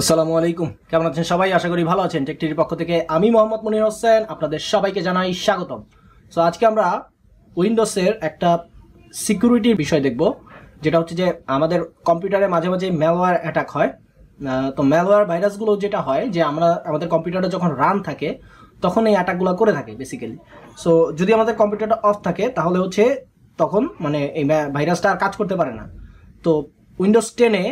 আসসালামু আলাইকুম। কেমন আছেন সবাই? আশা করি ভালো আছেন। টেকটির পক্ষ থেকে আমি মোহাম্মদ মনির হোসেন। আপনাদের সবাইকে জানাই স্বাগতম। সো আজকে আমরা উইন্ডোজের একটা সিকিউরিটির বিষয় দেখব। যেটা হচ্ছে যে আমাদের কম্পিউটারে মাঝে মাঝে ম্যালওয়্যার অ্যাটাক হয়। তো ম্যালওয়্যার ভাইরাসগুলো যেটা হয়, যে আমরা আমাদের কম্পিউটারে যখন রান থাকে, তখন এই অ্যাটাকগুলো করে থাকে বেসিক্যালি সো যদি আমাদের কম্পিউটারটা অফ থাকে, তাহলে হচ্ছে তখন মানে এই ভাইরাসটা আর কাজ করতে পারে না। তো উইন্ডোজ টেনে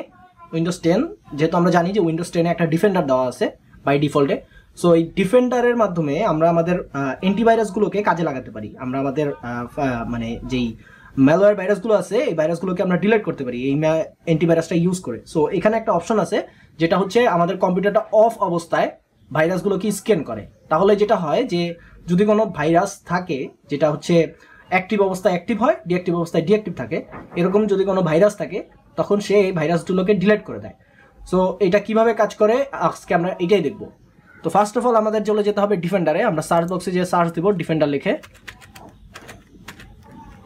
উইন্ডোজ টেন যেহেতু আমরা জানি যে উইন্ডোজ টেনে একটা ডিফেন্ডার দেওয়া আছে বাই ডিফল্টে সো এই ডিফেন্ডারের মাধ্যমে আমরা আমাদের অ্যান্টিভাইরাসগুলোকে কাজে লাগাতে পারি। আমরা আমাদের মানে যেই ম্যালওয়্যার ভাইরাসগুলো আছে, এই ভাইরাসগুলোকে আমরা ডিলেট করতে পারি, এই অ্যান্টিভাইরাসটা ইউজ করে। সো এখানে একটা অপশন আছে, যেটা হচ্ছে আমাদের কম্পিউটারটা অফ অবস্থায় ভাইরাসগুলোকে স্ক্যান করে। তাহলে যেটা হয় যে, যদি কোনো ভাইরাস থাকে, যেটা হচ্ছে অ্যাক্টিভ অবস্থায় অ্যাক্টিভ হয় ডিঅ্যাক্টিভ অবস্থায় ডিঅ্যাক্টিভ থাকে, এরকম যদি কোনো ভাইরাস থাকে তখন সে এই ভাইরাসগুলোকে ডিলিট করে দেয়। সো এটা কীভাবে কাজ করে? আজকে আমরা এটাই দেখব। তো ফার্স্ট অফ অল আমাদের চলে যেতে হবে ডিফেন্ডারে আমরা সার্চ বক্সে যে সার্চ দিব ডিফেন্ডার লিখে।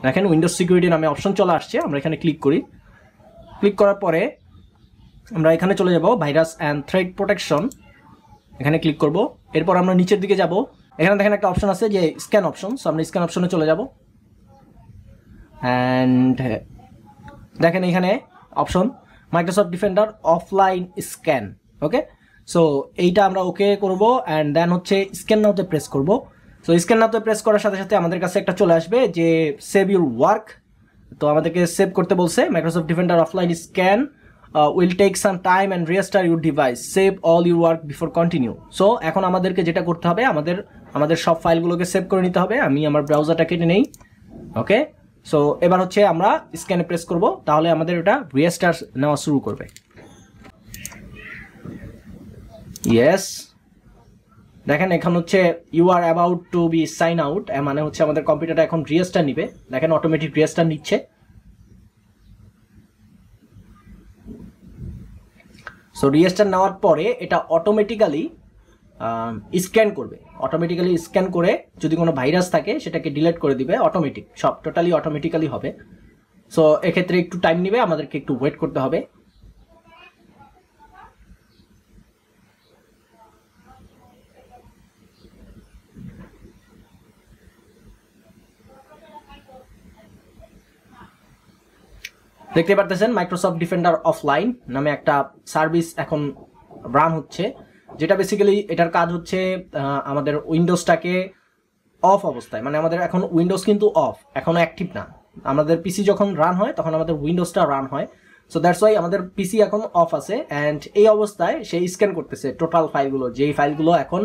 দেখেন উইন্ডোজ সিকিউরিটি নামে অপশন চলে আসছে। আমরা এখানে ক্লিক করি। ক্লিক করার পরে আমরা এখানে চলে যাব ভাইরাস অ্যান্ড থ্রেড প্রোটেকশন এখানে ক্লিক করব। এরপর আমরা নিচের দিকে যাব। এখানে দেখেন একটা অপশন আছে যে স্ক্যান অপশন সো আমরা স্ক্যান অপশনে চলে যাব। অ্যান্ড দেখেন এখানে option Microsoft Defender offline scan okay so এইটা আমরা ওকে করব অ্যান্ড দেন হচ্ছে স্ক্যান নাওতে প্রেস করব। সো স্ক্যান নাওতে প্রেস করার সাথে সাথে আমাদের কাছে একটা চলে আসবে যে সেভ ইউর ওয়ার্ক তো আমাদেরকে সেভ করতে বলছে Microsoft Defender offline scan will take some time and restart your device save all your work before continue so এখন আমাদেরকে যেটা করতে হবে, আমাদের আমাদের সব ফাইলগুলোকে সেভ করে নিতে হবে। আমি আমার ব্রাউজারটা কেটে নেই ওকে সো এবার হচ্ছে আমরা স্ক্যানে প্রেস করব, তাহলে আমাদের এটা রিয়েস্টার নেওয়া শুরু করবে। ইয়েস দেখেন, এখন হচ্ছে you are about to be sign out মানে হচ্ছে আমাদের কম্পিউটারটা এখন রিয়েস্টার নিবে। দেখেন অটোমেটিক রিয়েস্টার নিচ্ছে। সো রিয়েস্টার নেওয়ার পরে এটা অটোমেটিক্যালি স্ক্যান করবে। অটোমেটিক্যালি স্ক্যান করে যদি কোনো ভাইরাস থাকে, সেটাকে ডিলিট করে দিবে অটোমেটিক সব টোটালি অটোমেটিক্যালি হবে। সো এক্ষেত্রে একটু টাইম নেবে, আমাদেরকে একটু ওয়েট করতে হবে। দেখতে পারতেছেন মাইক্রোসফট ডিফেন্ডার অফলাইন নামে একটা সার্ভিস এখন রান হচ্ছে। যেটা বেসিক্যালি এটার কাজ হচ্ছে আমাদের উইন্ডোজটাকে অফ অবস্থায়। মানে আমাদের এখন উইন্ডোজ কিন্তু অফ এখনও অ্যাক্টিভ না। আমাদের পিসি যখন রান হয়, তখন আমাদের উইন্ডোজটা রান হয়। সো দ্যাটস ওয়াই আমাদের পিসি এখন অফ আছে অ্যান্ড এই অবস্থায় সে স্ক্যান করতেছে টোটাল ফাইলগুলো যেই ফাইলগুলো এখন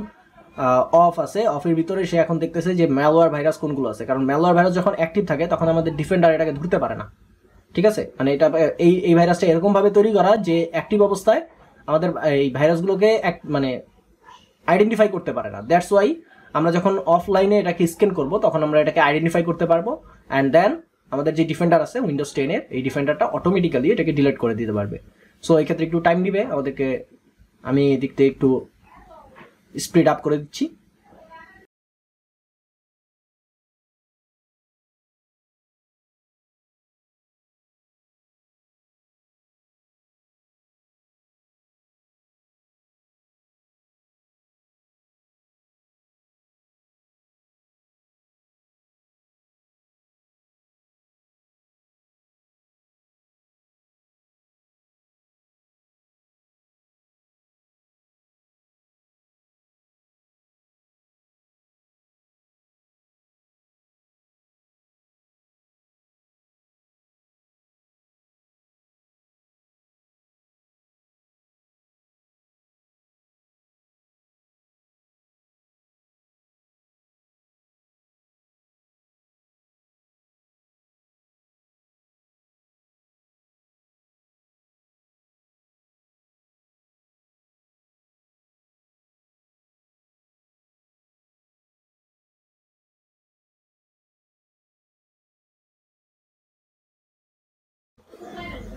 অফ আছে অফের ভিতরে সে এখন দেখতেছে যে ম্যালওয়ার ভাইরাস কোনগুলো আছে। কারণ ম্যালওয়ার ভাইরাস যখন অ্যাক্টিভ থাকে, তখন আমাদের ডিফেন্ডার এটাকে ধরতে পারে না। ঠিক আছে? মানে এটা, এই এই ভাইরাসটা এরকমভাবে তৈরি করা যে অ্যাক্টিভ অবস্থায় আমাদের এই ভাইরাসগুলোকে এক মানে আইডেন্টিফাই করতে পারে না। দ্যাটস ওয়াই আমরা যখন অফলাইনে এটাকে স্ক্যান করব, তখন আমরা এটাকে আইডেন্টিফাই করতে পারব। অ্যান্ড দেন আমাদের যে ডিফেন্ডার আছে উইন্ডোজ টেনের এই ডিফেন্ডারটা অটোমেটিক্যালি এটাকে ডিলিট করে দিতে পারবে। সো এই ক্ষেত্রে একটু টাইম দিবে আমাদেরকে, আমি এদিক থেকে একটু স্পিড আপ করে দিচ্ছি।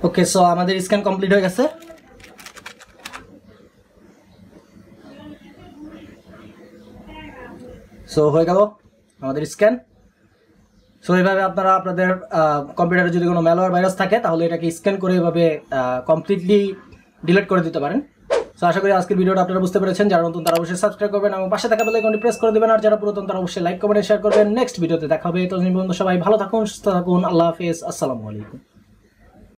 ওকে সো আমাদের স্ক্যান কমপ্লিট হয়ে গেছে। সো হয়ে গেল আমাদের স্ক্যান সো এইভাবে আপনারা আপনাদের কম্পিউটারে যদি কোনো ম্যালওয়্যার ভাইরাস থাকে, তাহলে এটাকে স্ক্যান করে এভাবে কমপ্লিটলি ডিলিট করে দিতে পারেন। সো আশা করি আজকের ভিডিওটা আপনারা বুঝতে পেরেছেন। যারা নতুন, তারা অবশ্যই সাবস্ক্রাইব করবেন এবং পাশে থাকা বেল আইকনটি প্রেস করে দেবেন। আর যারা পুরাতন, তারা অবশ্যই লাইক কমেন্ট শেয়ার করবেন। নেক্সট ভিডিওতে দেখা হবে। তো বন্ধু সবাই ভালো থাকুন, সুস্থ থাকুন। আল্লাহ হাফেজ। আসসালামু আলাইকুম।